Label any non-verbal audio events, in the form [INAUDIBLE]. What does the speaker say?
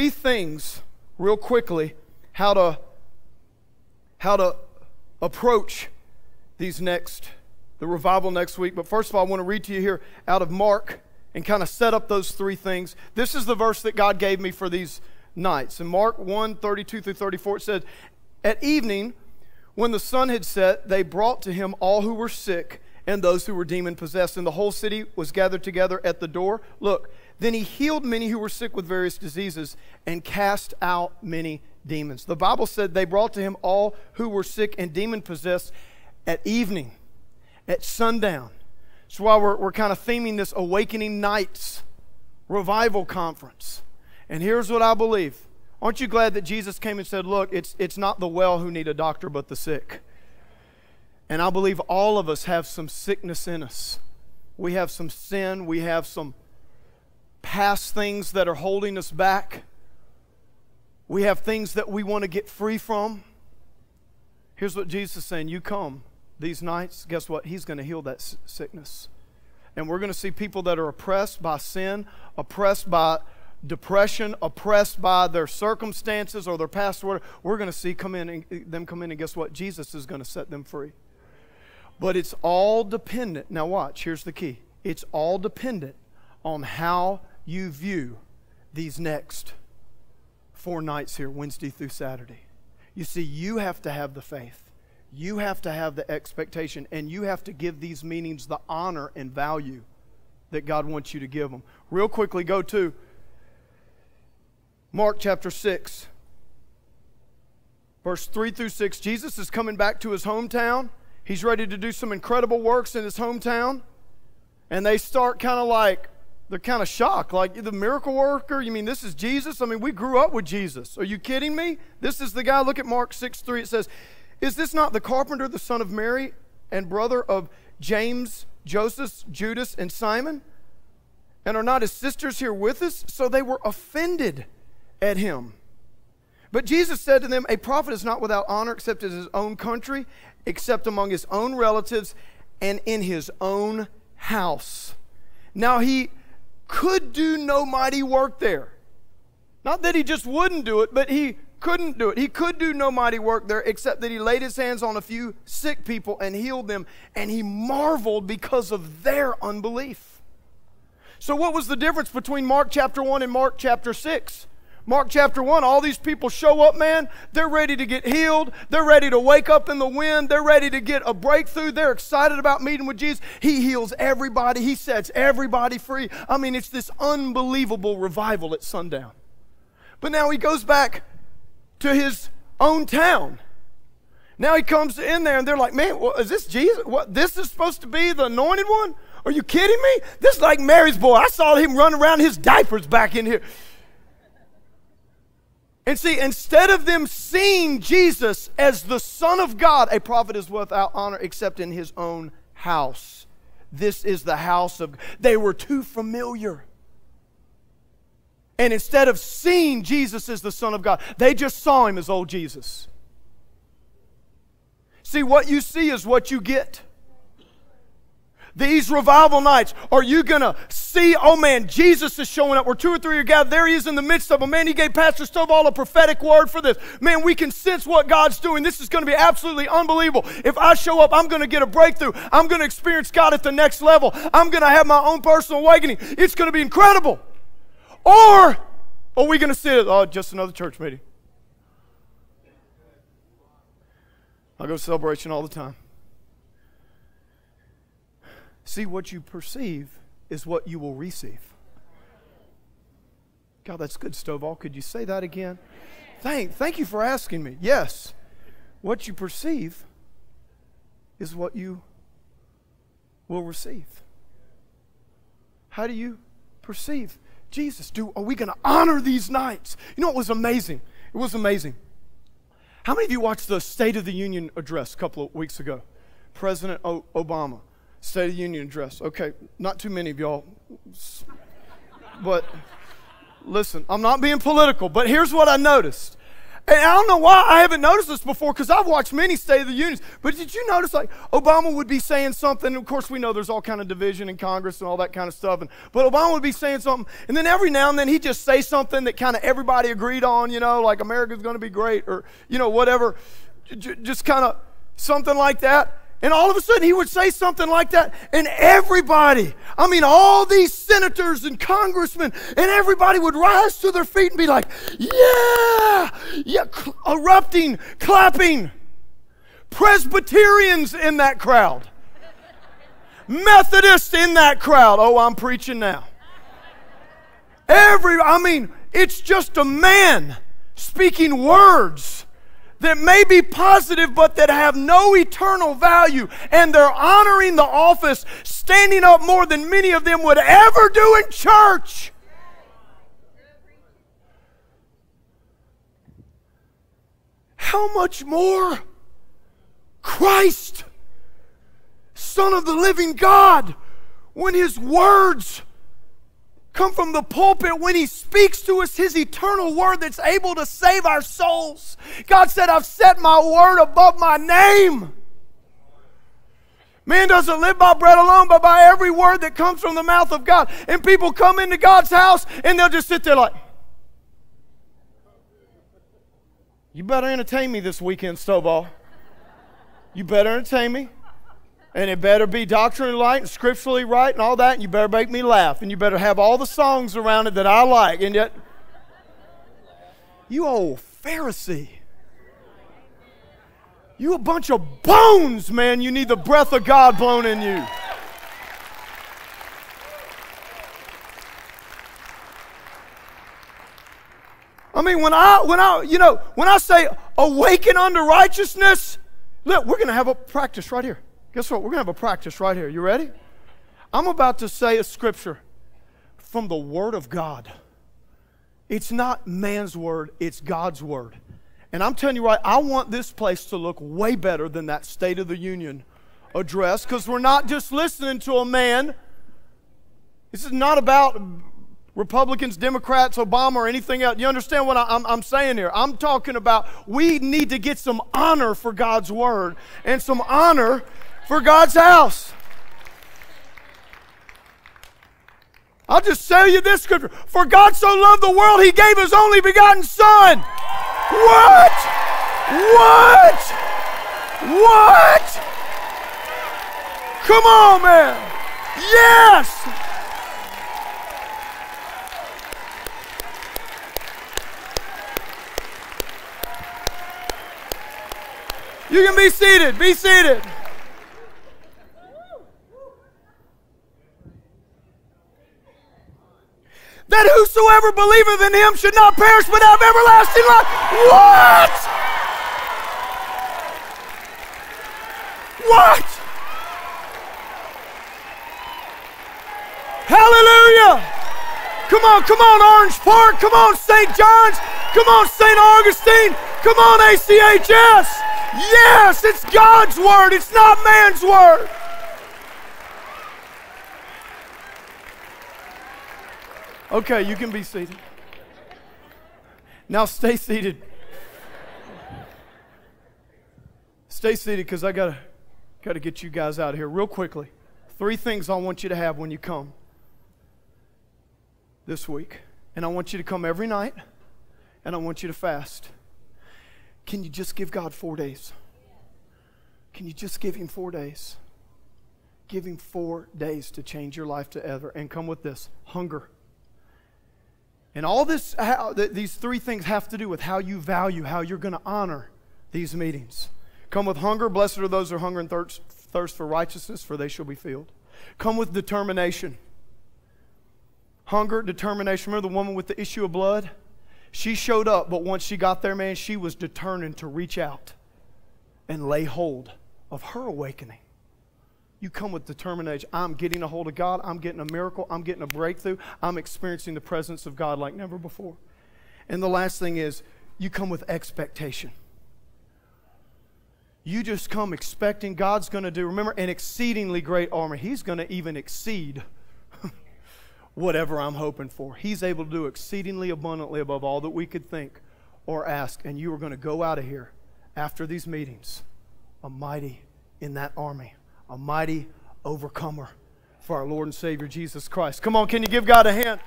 three things real quickly how to how to approach these next the revival next week. But first of all, I want to read to you here out of Mark and kind of set up those three things. This is the verse that God gave me for these nights. In Mark 1 32 through 34, it said, At evening, when the sun had set, they brought to him all who were sick and those who were demon possessed, and the whole city was gathered together at the door. Look, then he healed many who were sick with various diseases and cast out many demons. The Bible said they brought to him all who were sick and demon possessed at evening, at sundown. That's why we're, we're kind of theming this Awakening Nights revival conference. And here's what I believe. Aren't you glad that Jesus came and said, Look, it's, it's not the well who need a doctor, but the sick? And I believe all of us have some sickness in us. We have some sin, we have some past things that are holding us back. We have things that we want to get free from. Here's what Jesus is saying You come these nights, guess what? He's going to heal that sickness. And we're going to see people that are oppressed by sin, oppressed by depression, oppressed by their circumstances or their past order. We're going to see come in and, uh, them come in, and guess what? Jesus is going to set them free. But it's all dependent. Now, watch, here's the key it's all dependent on how you view these next four nights here, Wednesday through Saturday. You see, you have to have the faith. You have to have the expectation, and you have to give these meetings the honor and value that God wants you to give them. Real quickly, go to Mark chapter 6, verse 3 through 6. Jesus is coming back to his hometown. He's ready to do some incredible works in his hometown. And they start kind of like, they're kind of shocked. Like, the miracle worker? You mean this is Jesus? I mean, we grew up with Jesus. Are you kidding me? This is the guy. Look at Mark 6 3. It says, Is this not the carpenter, the son of Mary, and brother of James, Joseph, Judas, and Simon? And are not his sisters here with us? So they were offended at him. But Jesus said to them, A prophet is not without honor except in his own country, except among his own relatives, and in his own house. Now he could do no mighty work there. Not that he just wouldn't do it, but he couldn't do it. He could do no mighty work there except that he laid his hands on a few sick people and healed them, and he marveled because of their unbelief. So, what was the difference between Mark chapter 1 and Mark chapter 6? Mark chapter 1, all these people show up, man. They're ready to get healed. They're ready to wake up in the wind. They're ready to get a breakthrough. They're excited about meeting with Jesus. He heals everybody, He sets everybody free. I mean, it's this unbelievable revival at sundown. But now he goes back to his own town. Now he comes in there and they're like, man, is this Jesus? What, this is supposed to be the anointed one? Are you kidding me? This is like Mary's boy. I saw him run around his diapers back in here. And see, instead of them seeing Jesus as the Son of God, a prophet is without honor except in his own house. This is the house of they were too familiar. And instead of seeing Jesus as the Son of God, they just saw him as old Jesus. See, what you see is what you get these revival nights, are you going to see, oh man, Jesus is showing up where two or three are gathered? There he is in the midst of them. Man, he gave Pastor Stovall a prophetic word for this. Man, we can sense what God's doing. This is going to be absolutely unbelievable. If I show up, I'm going to get a breakthrough. I'm going to experience God at the next level. I'm going to have my own personal awakening. It's going to be incredible. Or are we going to sit at, oh, just another church meeting? I go to celebration all the time. See, what you perceive is what you will receive. God, that's good, Stovall. Could you say that again? Thank, thank you for asking me. Yes. What you perceive is what you will receive. How do you perceive Jesus? Do are we going to honor these nights? You know it was amazing? It was amazing. How many of you watched the State of the Union address a couple of weeks ago? President o- Obama. State of the Union address. Okay, not too many of y'all. But listen, I'm not being political, but here's what I noticed. And I don't know why I haven't noticed this before because I've watched many State of the Unions. But did you notice like Obama would be saying something? Of course, we know there's all kind of division in Congress and all that kind of stuff. And, but Obama would be saying something, and then every now and then he'd just say something that kind of everybody agreed on, you know, like America's going to be great or, you know, whatever. J- just kind of something like that. And all of a sudden, he would say something like that, and everybody, I mean, all these senators and congressmen, and everybody would rise to their feet and be like, Yeah, yeah, cl- erupting, clapping. Presbyterians in that crowd, Methodists in that crowd. Oh, I'm preaching now. Every, I mean, it's just a man speaking words that may be positive but that have no eternal value. And they're honoring the office, standing up more than many of them would ever do in church. How much more Christ, Son of the living God, when His words come from the pulpit when he speaks to us his eternal word that's able to save our souls. God said, I've set my word above my name. Man doesn't live by bread alone, but by every word that comes from the mouth of God. And people come into God's house and they'll just sit there like, You better entertain me this weekend, Stovall. You better entertain me. And it better be doctrinally right and scripturally right and all that. And you better make me laugh. And you better have all the songs around it that I like. And yet, you old Pharisee. You a bunch of bones, man. You need the breath of God blown in you. I mean, when I, when I, you know, when I say awaken unto righteousness, look, we're going to have a practice right here. Guess what? We're going to have a practice right here. You ready? I'm about to say a scripture from the Word of God. It's not man's word, it's God's word. And I'm telling you right, I want this place to look way better than that State of the Union address because we're not just listening to a man. This is not about Republicans, Democrats, Obama, or anything else. You understand what I'm, I'm, saying here? I'm talking about we need to get some honor for God's word and some honor for God's house. I'll just tell you this scripture. For God so loved the world, he gave his only begotten Son. What? What? What? Come on, man. Yes. You can be seated. Be seated. that whosoever believeth in him should not perish but have everlasting life. What? What? Hallelujah. Come on, come on, Orange Park. Come on, St. John's. Come on, St. Augustine. Come on, ACHS. Yes, it's God's word, it's not man's word. Okay, you can be seated. Now stay seated. Stay seated because I gotta gotta get you guys out of here real quickly. Three things I want you to have when you come this week. And I want you to come every night and I want you to fast. Can you just give God four days? Can you just give Him four days? Give Him four days to change your life to ever. And come with this hunger. And all this, how, th- these three things have to do with how you value, how you're going to honor these meetings. Come with hunger. Blessed are those who hunger and thirst, thirst for righteousness, for they shall be filled. Come with determination. Hunger, determination. Remember the woman with the issue of blood? She showed up, but once she got there, man, she was determined to reach out and lay hold of her awakening. You come with determination. I'm getting a hold of God. I'm getting a miracle. I'm getting a breakthrough. I'm experiencing the presence of God like never before. And the last thing is, you come with expectation. You just come expecting God's going to do, remember, an exceedingly great armor. He's going to even exceed [LAUGHS] whatever I'm hoping for. He's able to do exceedingly abundantly above all that we could think or ask. And you are going to go out of here after these meetings a mighty in that army, a mighty overcomer for our Lord and Savior Jesus Christ. Come on, can you give God a hand?